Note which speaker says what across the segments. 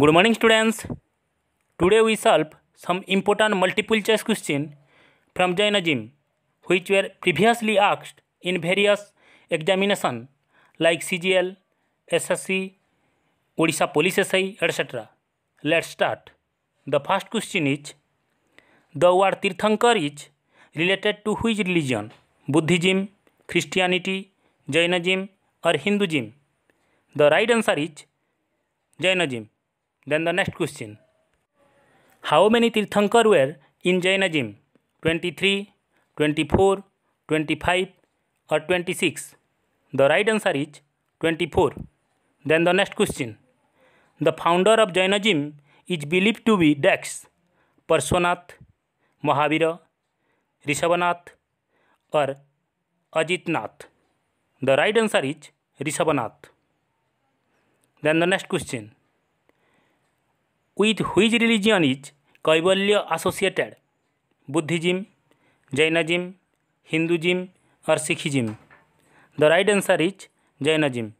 Speaker 1: Good morning students, today we solve some important multiple choice question from Jainism which were previously asked in various examination like CGL, SSC, Odisha Police SI, etc. Let's start. The first question is, the word Tirthankar is related to which religion? Buddhism, Christianity, Jainism or Hinduism? The right answer is Jainism. Then the next question. How many Tirthankar were in Jainism? 23, 24, 25 or 26? The right answer is 24. Then the next question. The founder of Jainism is believed to be Dax, Parshwanath, Mahavira, Rishabhanath or Ajitnath. The right answer is Rishabhanath. Then the next question. with which religion is Kaivalya associated? Buddhism, Jainism, Hinduism, or Sikhism? The right answer is Jainism.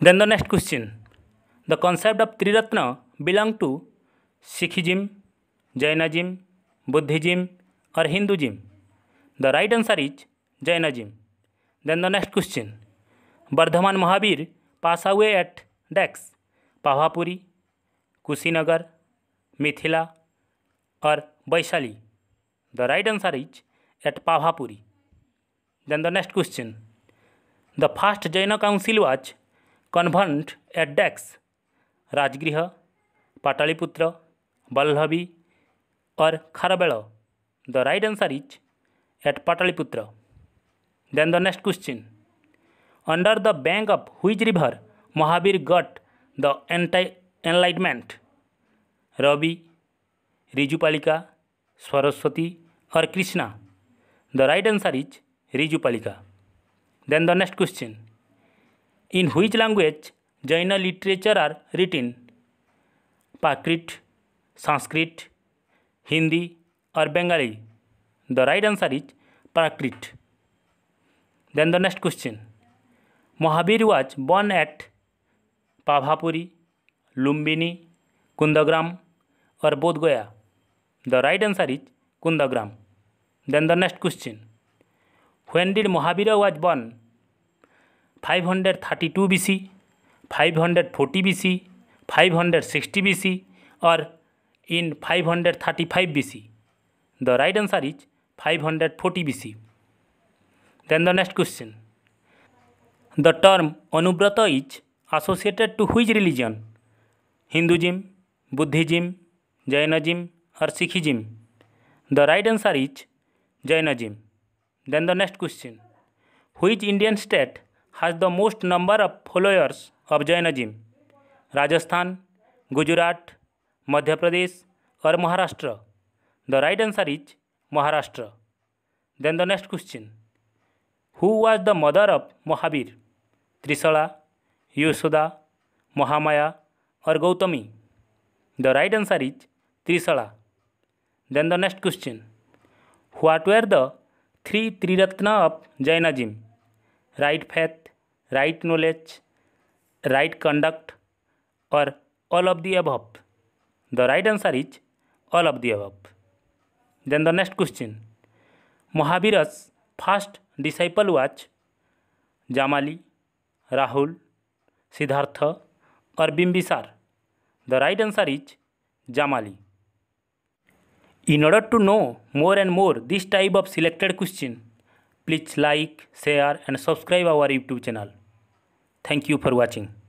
Speaker 1: Then the next question. The concept of Triratna belong to Sikhism, Jainism, Buddhism, or Hinduism? The right answer is Jainism. Then the next question. Vardhaman Mahavira passed away at डेक्स पावापुरी कुशीनगर मिथिला और Vaishali the right answer is at Pawapuri then the next question the first Jain council was convened at डैक्स राजगृह पाटलिपुत्र बल्लभी और Kharavela the right answer is at Pataliputra then the next question under the bank of which river Mahavira got the एंटाइ enlightenment Ravi Rijupalika Saraswati और Krishna the right answer is Rijupalika then the next question in which language Jain literature are written Prakrit Sanskrit Hindi और Bengali the right answer is Prakrit then the next question Mahavira was born at Pawapuri Lumbini Kundagram और Bodh Gaya The right answer is Kundagram. Then the next question. When did Mahavira was born? 532 BC, 540 BC, 560 BC or in 535 BC? The right answer is 540 BC. Then the next question. The term Anubrata is associated to which religion? Hinduism Buddhism Jainism और Sikhism the right answer is Jainism then the next question which Indian state has the most number of followers of Jainism Rajasthan Gujarat Madhya Pradesh और Maharashtra the right answer is Maharashtra then the next question who was the mother of Mahavira Trishala Yashoda Mahamaya और Gautami the right answer is Trishala then the next question what were the three Triratna of Jainism right faith right knowledge right conduct और all of the above the right answer is all of the above then the next question Mahavira's first disciple was Jamali Rahul Siddhartha और Bimbisara The right answer is Jamali. In order to know more and more this type of selected question, please like, share and subscribe our YouTube channel. Thank you for watching.